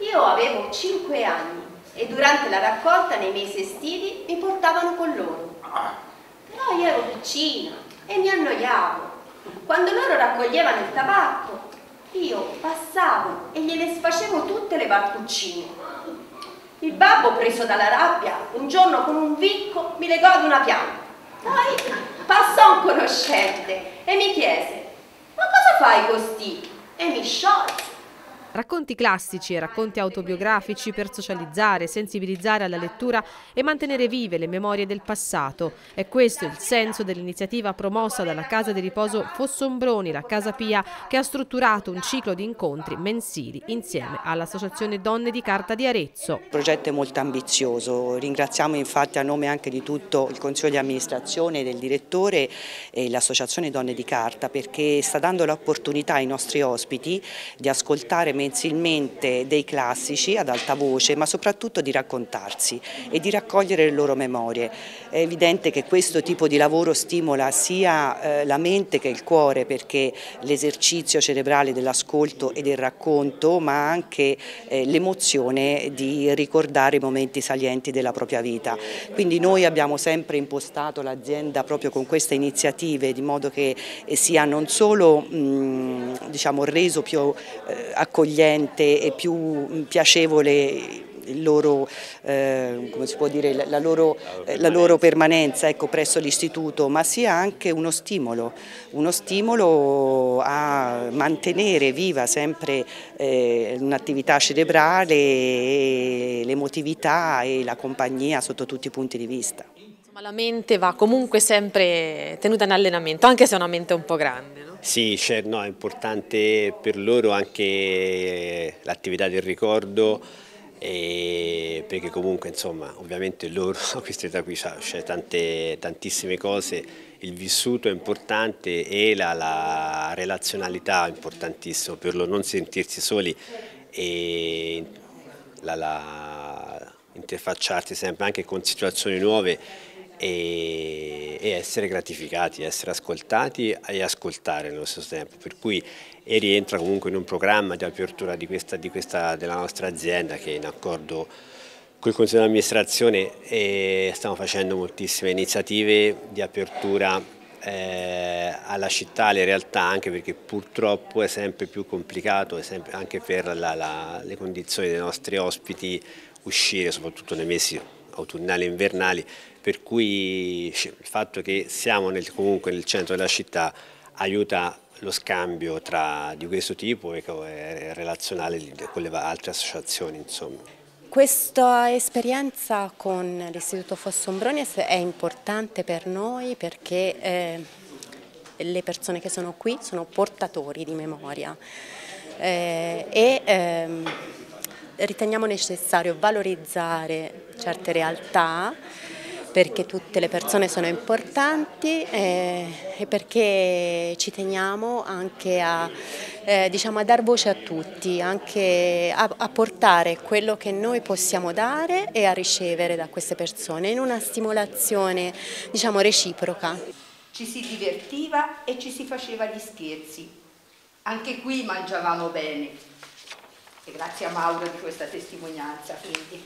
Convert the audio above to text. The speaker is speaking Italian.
Io avevo 5 anni e durante la raccolta nei mesi estivi mi portavano con loro. Però io ero piccina e mi annoiavo. Quando loro raccoglievano il tabacco, io passavo e gliele sfacevo tutte le barcuccine. Il babbo, preso dalla rabbia, un giorno con un vicco mi legò ad una pianta. Poi passò un conoscente e mi chiese, ma cosa fai costì? E mi sciolse. Racconti classici e racconti autobiografici per socializzare, sensibilizzare alla lettura e mantenere vive le memorie del passato. È questo il senso dell'iniziativa promossa dalla Casa di Riposo Fossombroni, la Casa Pia, che ha strutturato un ciclo di incontri mensili insieme all'Associazione Donne di Carta di Arezzo. Il progetto è molto ambizioso, ringraziamo infatti a nome anche di tutto il Consiglio di amministrazione, del direttore e l'Associazione Donne di Carta perché sta dando l'opportunità ai nostri ospiti di ascoltare mensilmente dei classici ad alta voce, ma soprattutto di raccontarsi e di raccogliere le loro memorie. È evidente che questo tipo di lavoro stimola sia eh, la mente che il cuore perché l'esercizio cerebrale dell'ascolto e del racconto, ma anche eh, l'emozione di ricordare i momenti salienti della propria vita. Quindi noi abbiamo sempre impostato l'azienda proprio con queste iniziative di modo che eh, sia non solo mh, diciamo, reso più eh, accogliente e più mm, piacevole loro, eh, dire, la, loro, la, loro, permanenza ecco, presso l'istituto, ma sia anche uno stimolo, uno stimolo a mantenere viva sempre eh, un'attività cerebrale, l'emotività e la compagnia sotto tutti i punti di vista. la mente va comunque sempre tenuta in allenamento, anche se è una mente un po' grande. Sì, cioè, no, è importante per loro anche l'attività del ricordo perché comunque insomma ovviamente loro a questa età qui c'è tante, tantissime cose, il vissuto è importante e la, la relazionalità è importantissimo per loro, non sentirsi soli e la, la, interfacciarsi sempre anche con situazioni nuove e, e, essere gratificati, essere ascoltati e ascoltare nello stesso tempo, per cui e rientra comunque in un programma di apertura di questa, di questa, della nostra azienda che in accordo con il Consiglio di amministrazione stiamo facendo moltissime iniziative di apertura eh, alla città, alle realtà, anche perché purtroppo è sempre più complicato sempre, anche per la, la, le condizioni dei nostri ospiti uscire, soprattutto nei mesi autunnali e invernali, per cui il fatto che siamo nel, comunque nel centro della città aiuta lo scambio tra, di questo tipo e relazionale con le altre associazioni. Insomma. Questa esperienza con l'Istituto Fossombroni è importante per noi perché eh, le persone che sono qui sono portatori di memoria eh, e ehm, riteniamo necessario valorizzare certe realtà perché tutte le persone sono importanti eh, e perché ci teniamo anche a, eh, diciamo, a dar voce a tutti, anche a, a, portare quello che noi possiamo dare e a ricevere da queste persone in una stimolazione diciamo, reciproca. Ci si divertiva e ci si faceva gli scherzi. Anche qui mangiavamo bene. Grazie a Mauro di questa testimonianza. Quindi.